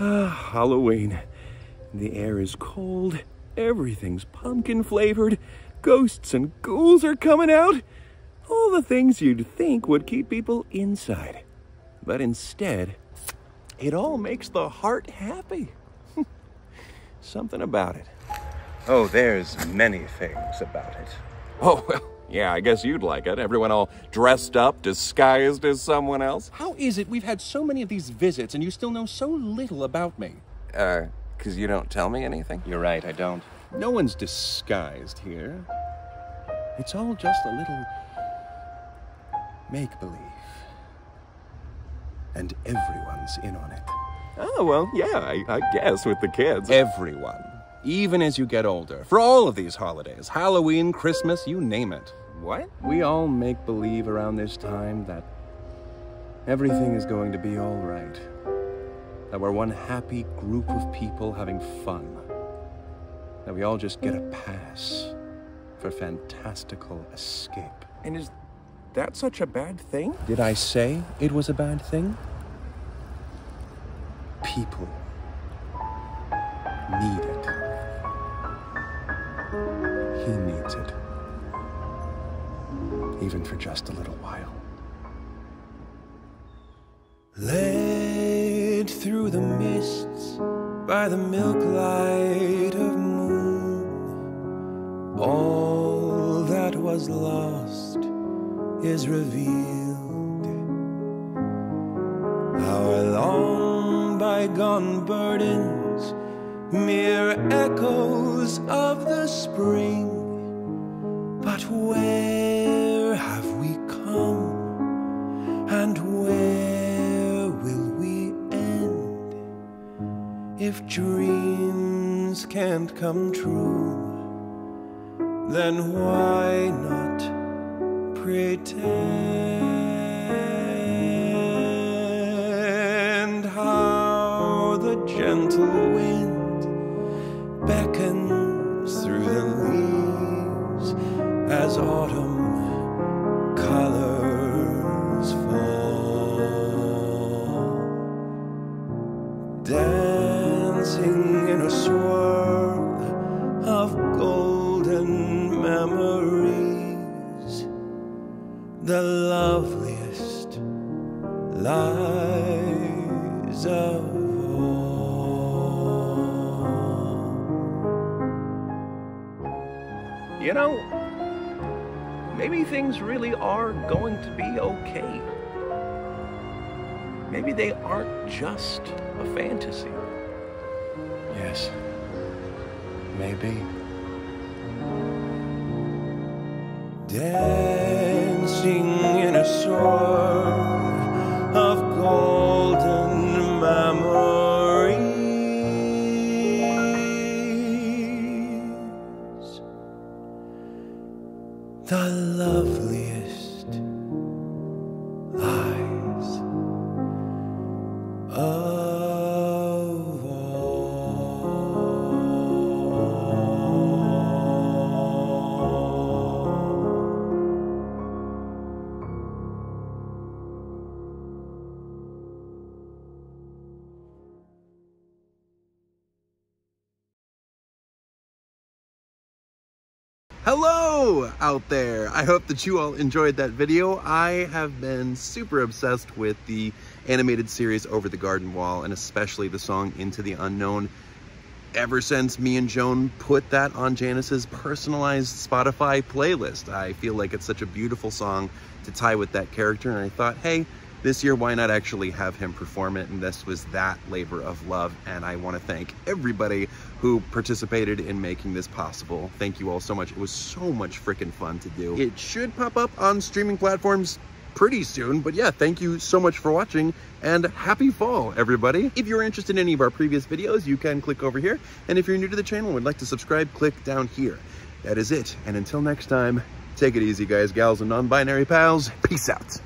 Ah, Halloween. The air is cold, everything's pumpkin flavored, ghosts and ghouls are coming out. All the things you'd think would keep people inside. But instead, it all makes the heart happy. Something about it. Oh, there's many things about it. Oh, well, yeah, I guess you'd like it. Everyone all dressed up, disguised as someone else. How is it we've had so many of these visits and you still know so little about me? Uh, because you don't tell me anything? You're right, I don't. No one's disguised here. It's all just a little make believe. And everyone's in on it. Oh, well, yeah, I, I guess with the kids. Everyone. Even as you get older. For all of these holidays Halloween, Christmas, you name it. What? We all make believe around this time that everything is going to be all right. That we're one happy group of people having fun. That we all just get a pass for fantastical escape. And is that such a bad thing? Did I say it was a bad thing? People need He needs it. Even for just a little while. Led through the mists by the milk light of moon, all that was lost is revealed. Our long bygone burdens, mere echoes of the spring. But where have we come? And where will we end? If dreams can't come true, then why not pretend how the gentle wind as autumn colors fall, dancing in a swirl of golden memories, the loveliest lies of. You know, maybe things really are going to be okay. Maybe they aren't just a fantasy. Yes. Maybe. dancing in a swirl The loveliest. Lies Hello out there! I hope that you all enjoyed that video. I have been super obsessed with the animated series Over the Garden Wall and especially the song Into the Unknown ever since me and Joan put that on Janus's personalized Spotify playlist. I feel like it's such a beautiful song to tie with that character and I thought, hey, this year why not actually have him perform it and this was that labor of love and I want to thank everybody who participated in making this possible. Thank you all so much. It was so much freaking fun to do. It should pop up on streaming platforms pretty soon. But yeah, thank you so much for watching and happy fall, everybody. If you're interested in any of our previous videos, you can click over here. And if you're new to the channel and would like to subscribe, click down here. That is it. And until next time, take it easy, guys, gals, and non-binary pals. Peace out.